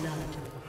blood.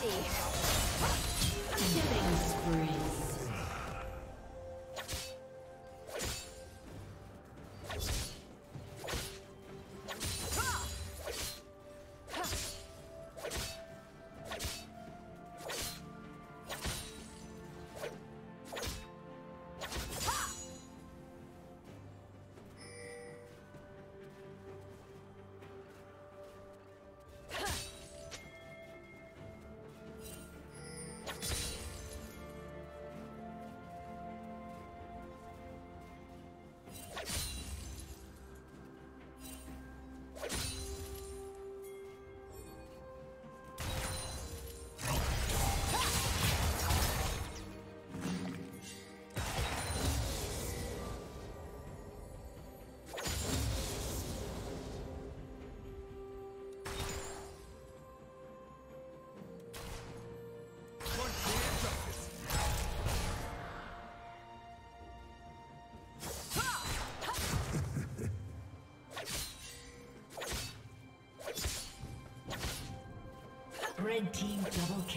ready.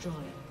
Destroyed.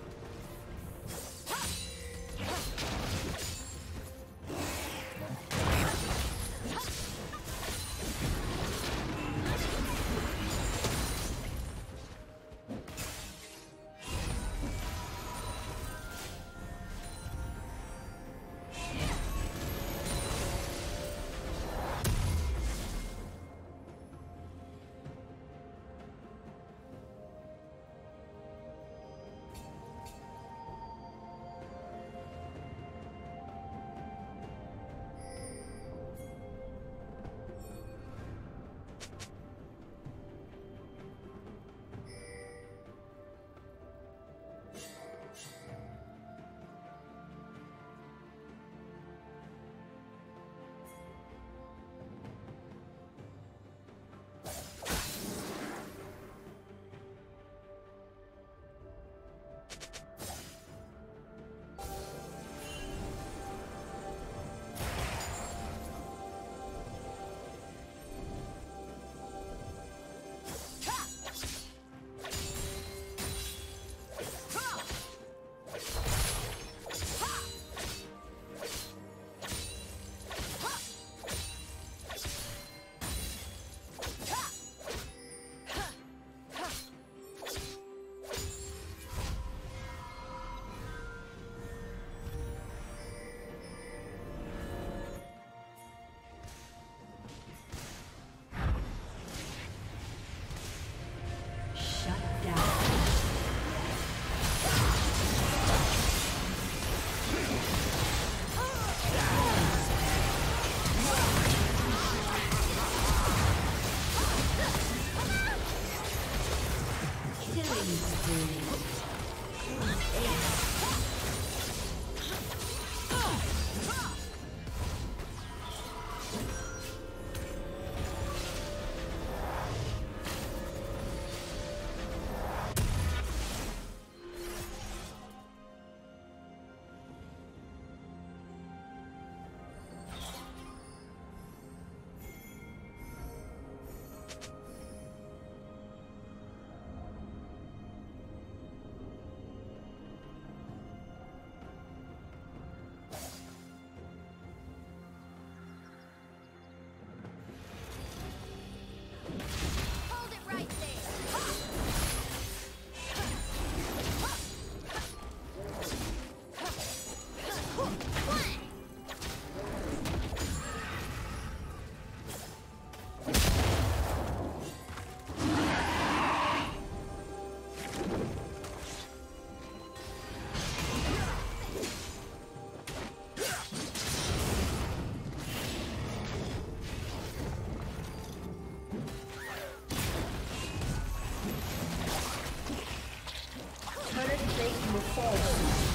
False.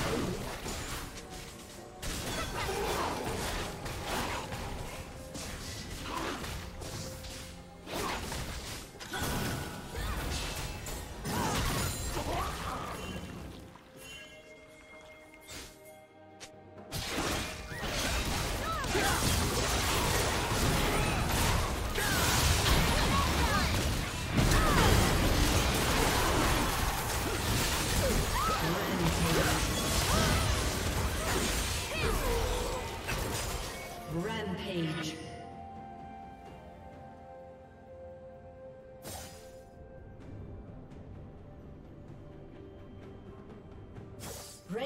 Thank you.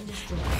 Been destroyed.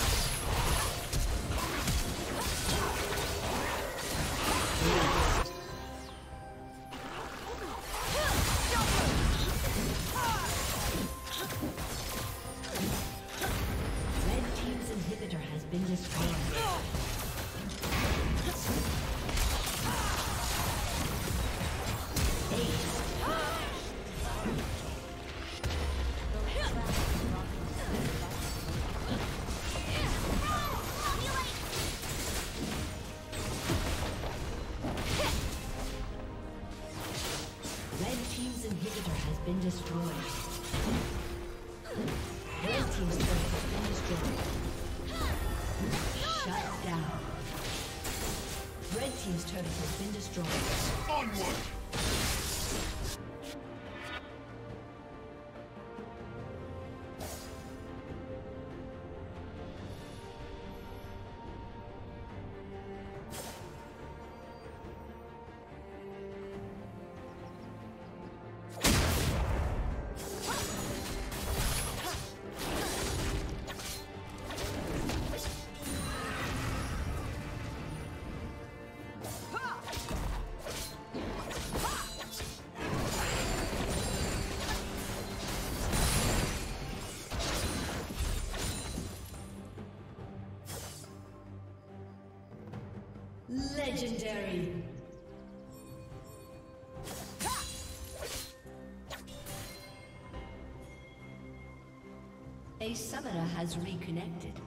team's turret has been destroyed. Onward! Legendary. A summoner has reconnected.